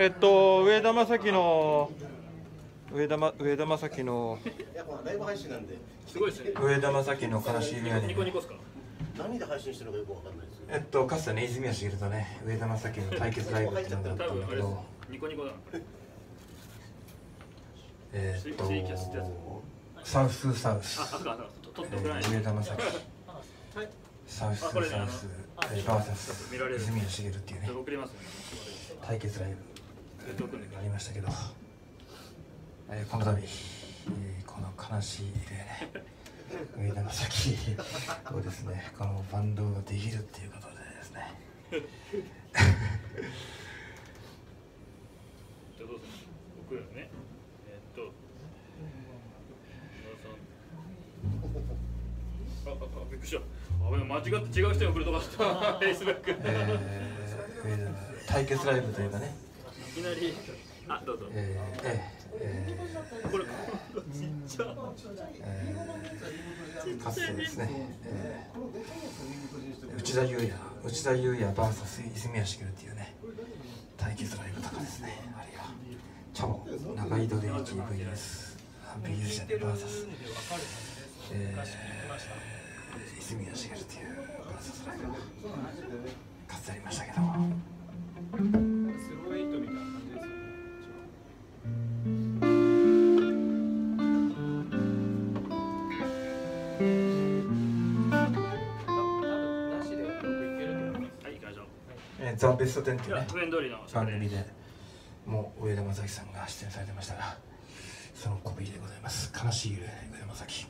えっと上田正樹の上田,、ま、上田正樹のいやこのライブ配信なんで。すごいですね。上田正樹の悲しい宮に。ニコニコっすか？何で配信してるのかよくわかんないですよ。えっとかつてね泉谷しげるとね上田正樹の対決ライブっていうのがあったんだけど。ニコニコだ。えーっとサウスサウス。えー上田正樹。サウスサウス。えーバーサス。泉谷しげる。っていうね。送りますね。対決ライブやっておくんだけがありましたけど、えーこの度、えーこの悲しい例ね上田正樹をですねこのバンドができるっていうことでですね。どどうぞ。送るのねえーっと野田さんあ、あ、あ、びっくりした。あ、間違って違う人に送るとかした。フェイスブックえー対決ライブというかね、いきなり。あ、どうぞ。えーえーえこれちっちゃえーかつてですね、えー内田裕也内田裕也 VS 泉谷しげるっていうね対決ライブとかですね。あるいはチャボ。中井戸で GVS ビギルジャネ VS えー、泉谷しげるっていう VS ライブがかつてありましたけどザ・ベスト10っていうね。番組でもう上田正樹さんが出演されてましたがそのコピーでございます。悲しい上田正樹。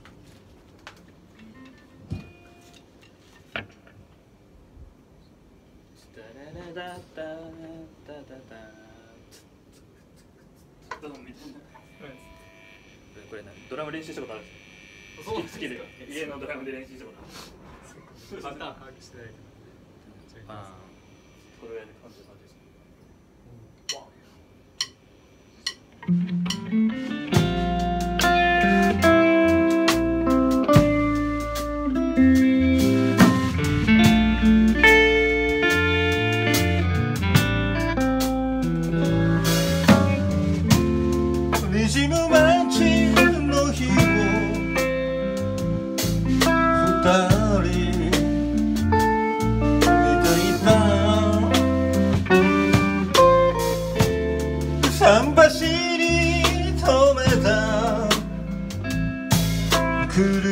どうもみたいなこれ何？ドラム練習したことある？んで。すか好きで家のドラムで練習したことある？パタこれぐらいで感じ感じです虹の街の日を二人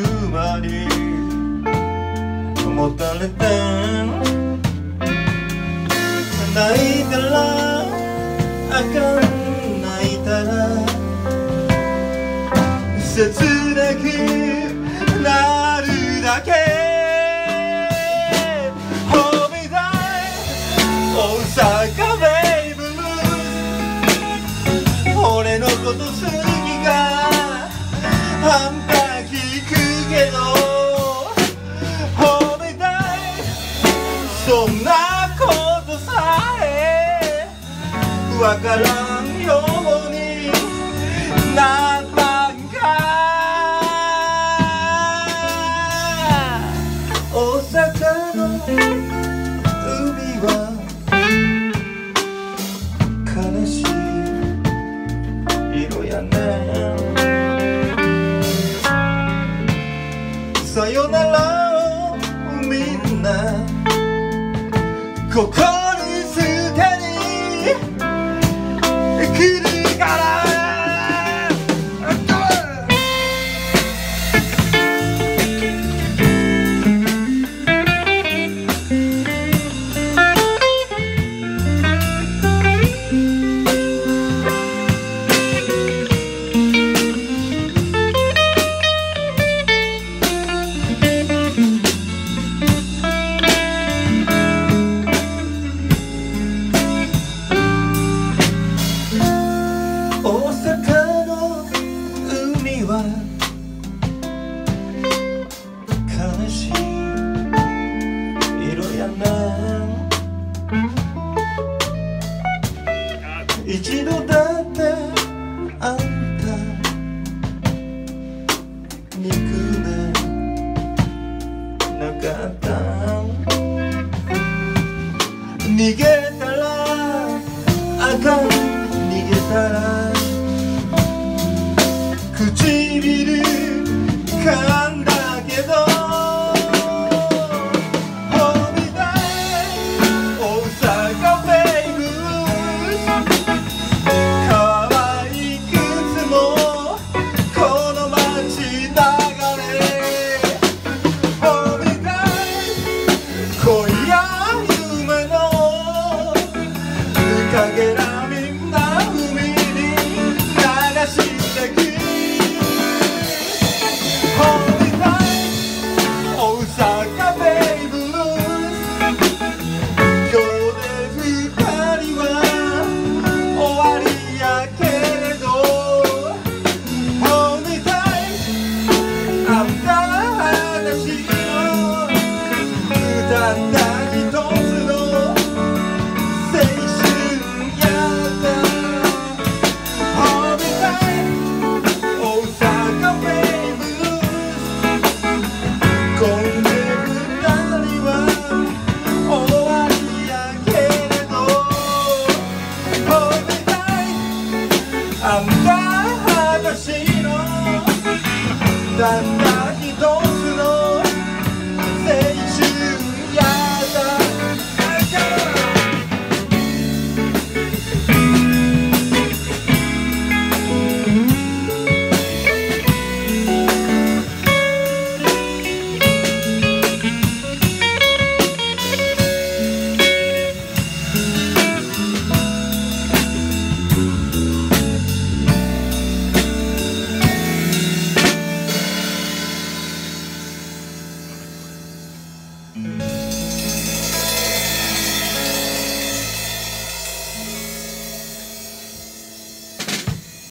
車にもたれて泣いたらあかん泣いたら切なくなるだけ。悲しい色やねさよならをみんな。心捨てに。